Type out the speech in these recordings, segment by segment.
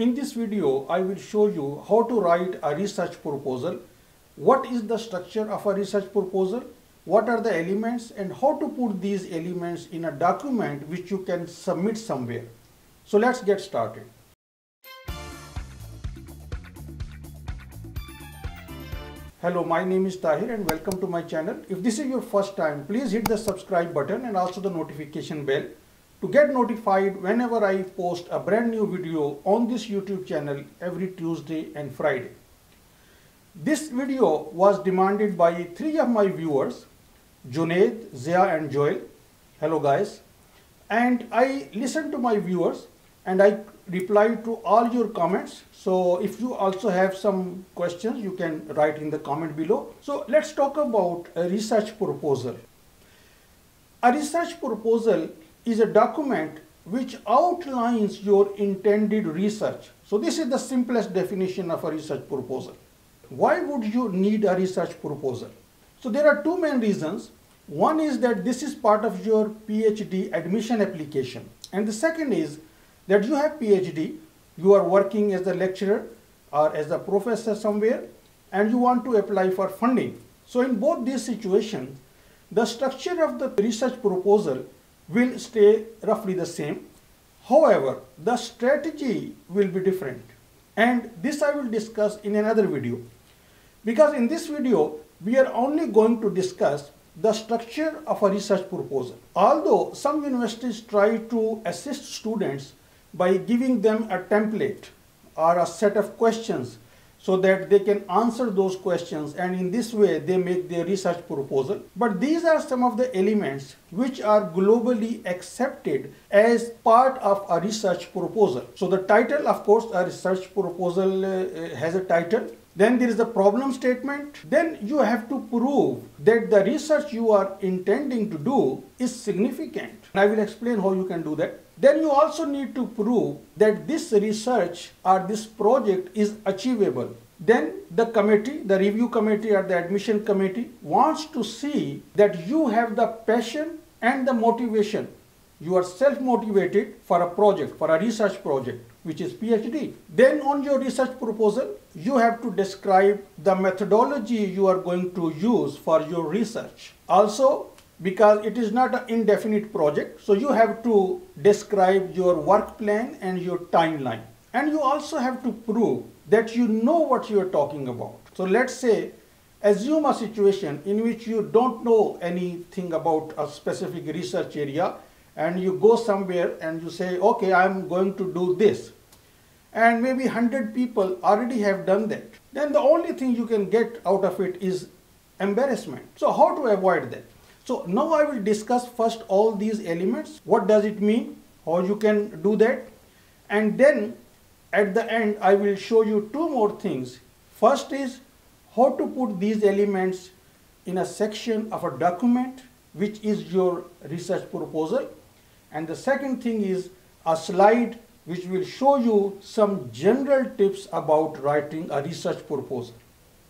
In this video, I will show you how to write a research proposal, what is the structure of a research proposal, what are the elements and how to put these elements in a document which you can submit somewhere. So let's get started. Hello, my name is Tahir and welcome to my channel. If this is your first time, please hit the subscribe button and also the notification bell to get notified whenever I post a brand new video on this YouTube channel every Tuesday and Friday. This video was demanded by three of my viewers, Junaid, Zia and Joel. Hello guys. And I listened to my viewers and I replied to all your comments. So if you also have some questions, you can write in the comment below. So let's talk about a research proposal. A research proposal is a document which outlines your intended research. So this is the simplest definition of a research proposal. Why would you need a research proposal? So there are two main reasons. One is that this is part of your PhD admission application. And the second is that you have PhD, you are working as a lecturer or as a professor somewhere and you want to apply for funding. So in both these situations, the structure of the research proposal will stay roughly the same. However, the strategy will be different. And this I will discuss in another video. Because in this video, we are only going to discuss the structure of a research proposal. Although some universities try to assist students by giving them a template or a set of questions so that they can answer those questions and in this way they make their research proposal. But these are some of the elements which are globally accepted as part of a research proposal. So the title of course a research proposal uh, has a title then there is the problem statement. Then you have to prove that the research you are intending to do is significant. I will explain how you can do that. Then you also need to prove that this research or this project is achievable. Then the committee, the review committee or the admission committee wants to see that you have the passion and the motivation. You are self-motivated for a project, for a research project which is PhD. Then on your research proposal, you have to describe the methodology you are going to use for your research. Also, because it is not an indefinite project, so you have to describe your work plan and your timeline. And you also have to prove that you know what you are talking about. So let's say, assume a situation in which you don't know anything about a specific research area and you go somewhere and you say, okay, I'm going to do this. And maybe 100 people already have done that. Then the only thing you can get out of it is embarrassment. So how to avoid that? So now I will discuss first all these elements. What does it mean? How you can do that? And then at the end, I will show you two more things. First is how to put these elements in a section of a document, which is your research proposal. And the second thing is a slide which will show you some general tips about writing a research proposal.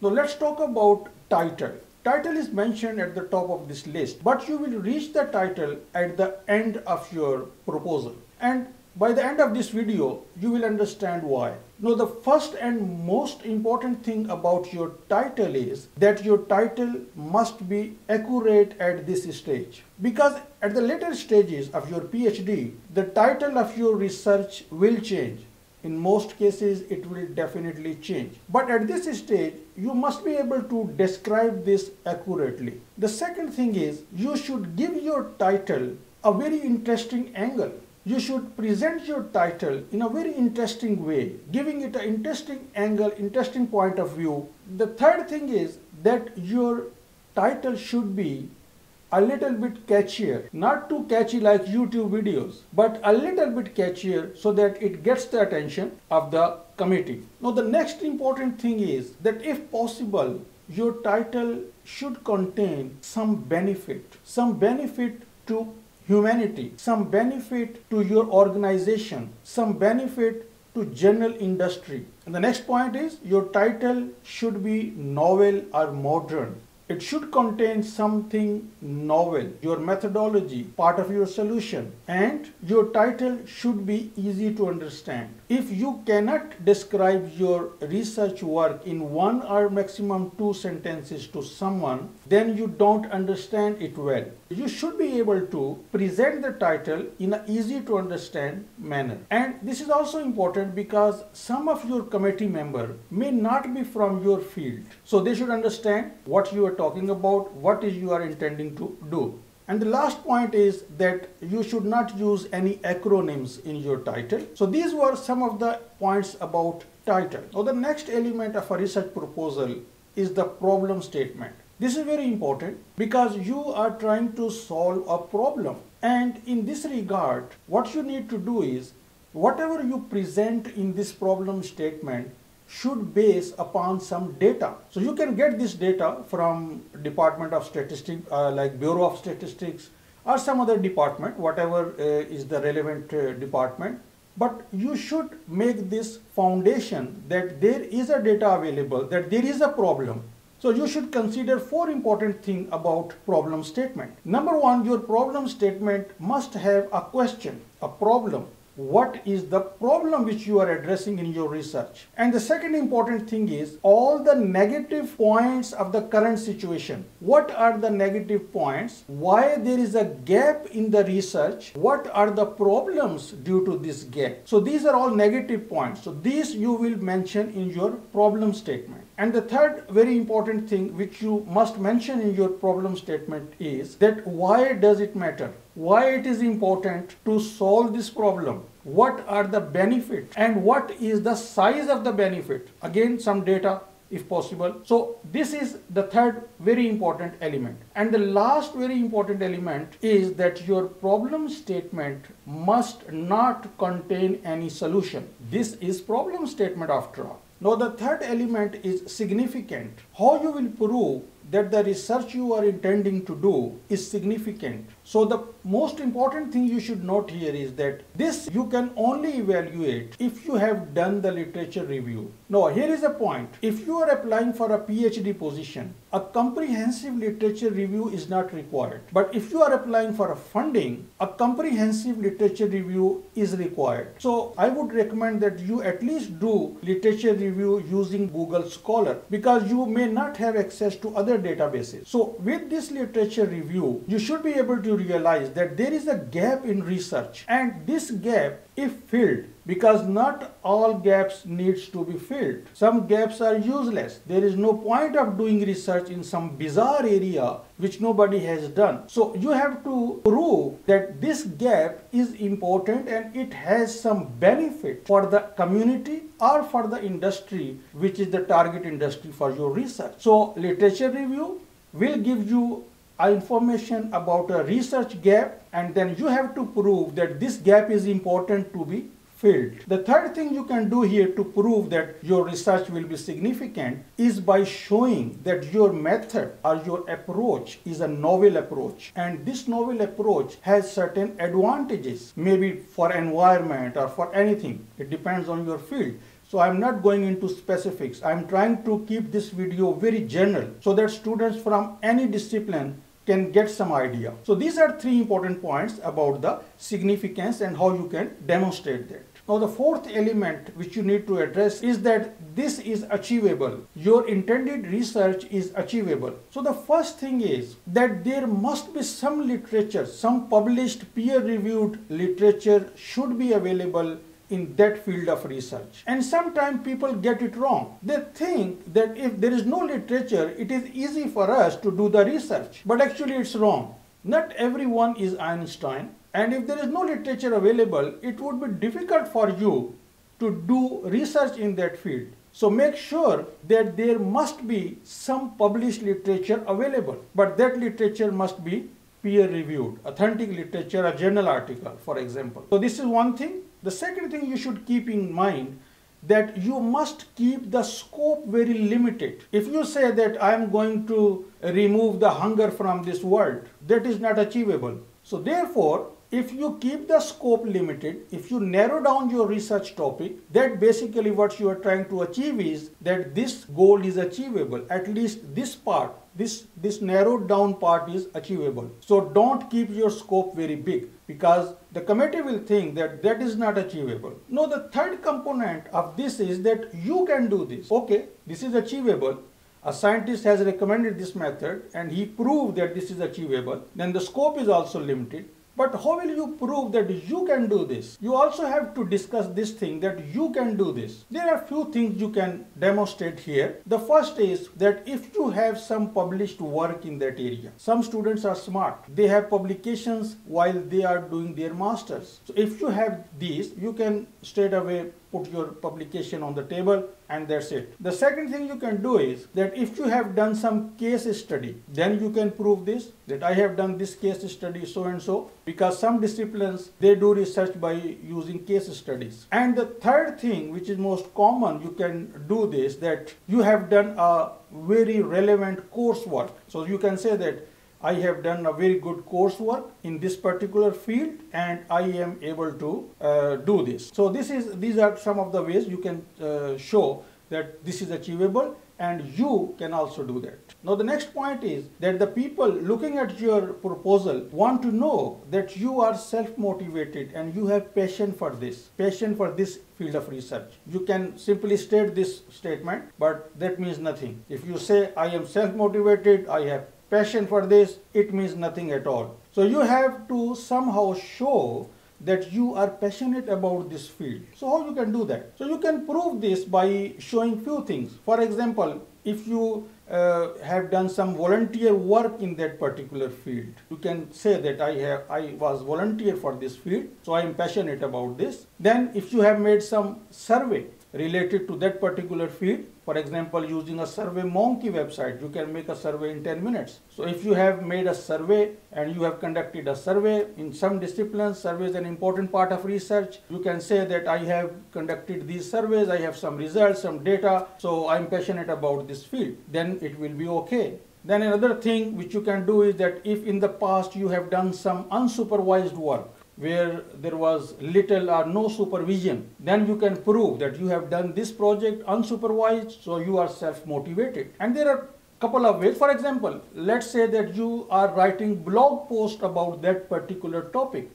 Now let's talk about title. Title is mentioned at the top of this list, but you will reach the title at the end of your proposal. And by the end of this video, you will understand why. Now, the first and most important thing about your title is that your title must be accurate at this stage. Because at the later stages of your PhD, the title of your research will change. In most cases, it will definitely change. But at this stage, you must be able to describe this accurately. The second thing is, you should give your title a very interesting angle you should present your title in a very interesting way, giving it an interesting angle, interesting point of view. The third thing is that your title should be a little bit catchier, not too catchy like YouTube videos, but a little bit catchier so that it gets the attention of the committee. Now the next important thing is that if possible, your title should contain some benefit, some benefit to humanity, some benefit to your organization, some benefit to general industry. And the next point is your title should be novel or modern. It should contain something novel, your methodology, part of your solution, and your title should be easy to understand. If you cannot describe your research work in one or maximum two sentences to someone, then you don't understand it well. You should be able to present the title in an easy to understand manner. And this is also important because some of your committee member may not be from your field. So they should understand what you are talking about, what is you are intending to do. And the last point is that you should not use any acronyms in your title. So these were some of the points about title. Now the next element of a research proposal is the problem statement. This is very important because you are trying to solve a problem. And in this regard, what you need to do is whatever you present in this problem statement should base upon some data. So you can get this data from Department of Statistics, uh, like Bureau of Statistics or some other department, whatever uh, is the relevant uh, department. But you should make this foundation that there is a data available, that there is a problem. So you should consider four important things about problem statement. Number one, your problem statement must have a question, a problem, what is the problem which you are addressing in your research. And the second important thing is all the negative points of the current situation. What are the negative points? Why there is a gap in the research? What are the problems due to this gap? So these are all negative points. So these you will mention in your problem statement. And the third very important thing which you must mention in your problem statement is that why does it matter? Why it is important to solve this problem? What are the benefits and what is the size of the benefit? Again, some data if possible. So this is the third very important element. And the last very important element is that your problem statement must not contain any solution. This is problem statement after all. Now the third element is significant. How you will prove that the research you are intending to do is significant. So the most important thing you should note here is that this you can only evaluate if you have done the literature review. Now here is a point. If you are applying for a PhD position, a comprehensive literature review is not required. But if you are applying for a funding, a comprehensive literature review is required. So I would recommend that you at least do literature review using Google Scholar because you may not have access to other databases. So with this literature review, you should be able to realize that there is a gap in research and this gap if filled because not all gaps needs to be filled. Some gaps are useless. There is no point of doing research in some bizarre area which nobody has done. So you have to prove that this gap is important and it has some benefit for the community or for the industry which is the target industry for your research. So literature review will give you information about a research gap and then you have to prove that this gap is important to be filled. The third thing you can do here to prove that your research will be significant is by showing that your method or your approach is a novel approach and this novel approach has certain advantages maybe for environment or for anything. It depends on your field. So I'm not going into specifics. I'm trying to keep this video very general so that students from any discipline can get some idea. So these are three important points about the significance and how you can demonstrate that. Now the fourth element which you need to address is that this is achievable. Your intended research is achievable. So the first thing is that there must be some literature, some published peer-reviewed literature should be available in that field of research. And sometimes people get it wrong. They think that if there is no literature, it is easy for us to do the research. But actually it's wrong. Not everyone is Einstein. And if there is no literature available, it would be difficult for you to do research in that field. So make sure that there must be some published literature available, but that literature must be peer reviewed, authentic literature, a journal article, for example. So this is one thing. The second thing you should keep in mind that you must keep the scope very limited. If you say that I am going to remove the hunger from this world, that is not achievable. So therefore, if you keep the scope limited, if you narrow down your research topic, that basically what you are trying to achieve is that this goal is achievable. At least this part, this, this narrowed down part is achievable. So don't keep your scope very big because the committee will think that that is not achievable. No, the third component of this is that you can do this. Okay, this is achievable. A scientist has recommended this method and he proved that this is achievable. Then the scope is also limited. But how will you prove that you can do this? You also have to discuss this thing that you can do this. There are few things you can demonstrate here. The first is that if you have some published work in that area, some students are smart. They have publications while they are doing their masters. So if you have these, you can straight away put your publication on the table and that's it. The second thing you can do is that if you have done some case study, then you can prove this, that I have done this case study so and so, because some disciplines, they do research by using case studies. And the third thing, which is most common, you can do this, that you have done a very relevant coursework. So you can say that I have done a very good coursework in this particular field and I am able to uh, do this. So this is these are some of the ways you can uh, show that this is achievable and you can also do that. Now the next point is that the people looking at your proposal want to know that you are self-motivated and you have passion for this, passion for this field of research. You can simply state this statement but that means nothing. If you say I am self-motivated, I have passion for this, it means nothing at all. So you have to somehow show that you are passionate about this field. So how you can do that? So you can prove this by showing few things. For example, if you uh, have done some volunteer work in that particular field, you can say that I have I was volunteer for this field, so I am passionate about this. Then if you have made some survey related to that particular field. For example, using a survey monkey website, you can make a survey in 10 minutes. So if you have made a survey and you have conducted a survey in some disciplines, survey is an important part of research. You can say that I have conducted these surveys, I have some results, some data, so I'm passionate about this field. Then it will be okay. Then another thing which you can do is that if in the past you have done some unsupervised work, where there was little or no supervision, then you can prove that you have done this project unsupervised, so you are self-motivated. And there are couple of ways. For example, let's say that you are writing blog post about that particular topic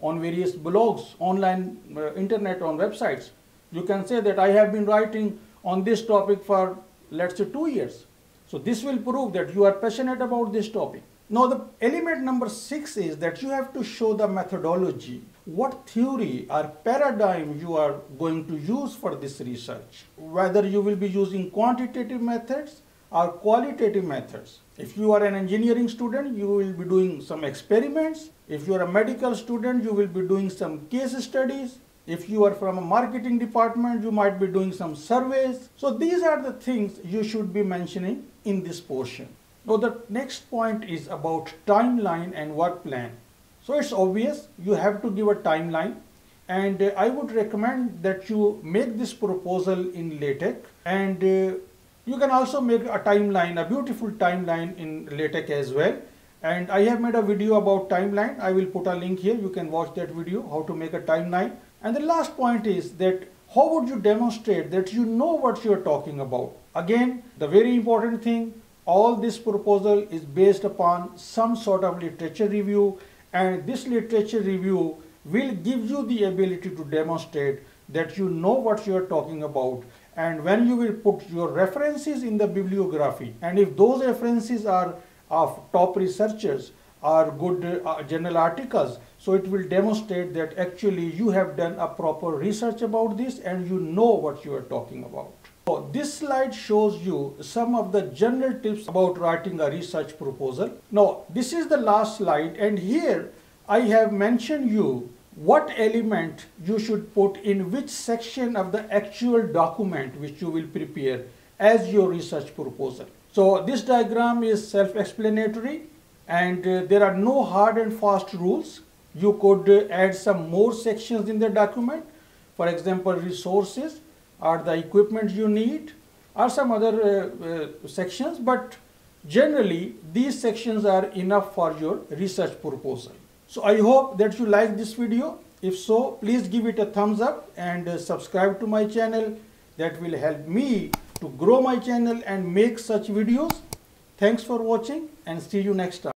on various blogs, online, uh, internet, on websites. You can say that I have been writing on this topic for, let's say, two years. So this will prove that you are passionate about this topic. Now the element number six is that you have to show the methodology. What theory or paradigm you are going to use for this research. Whether you will be using quantitative methods or qualitative methods. If you are an engineering student, you will be doing some experiments. If you are a medical student, you will be doing some case studies. If you are from a marketing department, you might be doing some surveys. So these are the things you should be mentioning in this portion. Now the next point is about timeline and work plan. So it's obvious you have to give a timeline and uh, I would recommend that you make this proposal in LaTeX and uh, you can also make a timeline, a beautiful timeline in LaTeX as well. And I have made a video about timeline. I will put a link here. You can watch that video, how to make a timeline. And the last point is that how would you demonstrate that you know what you're talking about? Again, the very important thing, all this proposal is based upon some sort of literature review and this literature review will give you the ability to demonstrate that you know what you are talking about. And when you will put your references in the bibliography and if those references are of top researchers or good uh, journal articles so it will demonstrate that actually you have done a proper research about this and you know what you are talking about so this slide shows you some of the general tips about writing a research proposal. Now this is the last slide and here I have mentioned you what element you should put in which section of the actual document which you will prepare as your research proposal. So this diagram is self-explanatory and uh, there are no hard and fast rules. You could uh, add some more sections in the document. For example, resources or the equipment you need or some other uh, uh, sections but generally these sections are enough for your research proposal. So I hope that you like this video. If so, please give it a thumbs up and uh, subscribe to my channel. That will help me to grow my channel and make such videos. Thanks for watching and see you next time.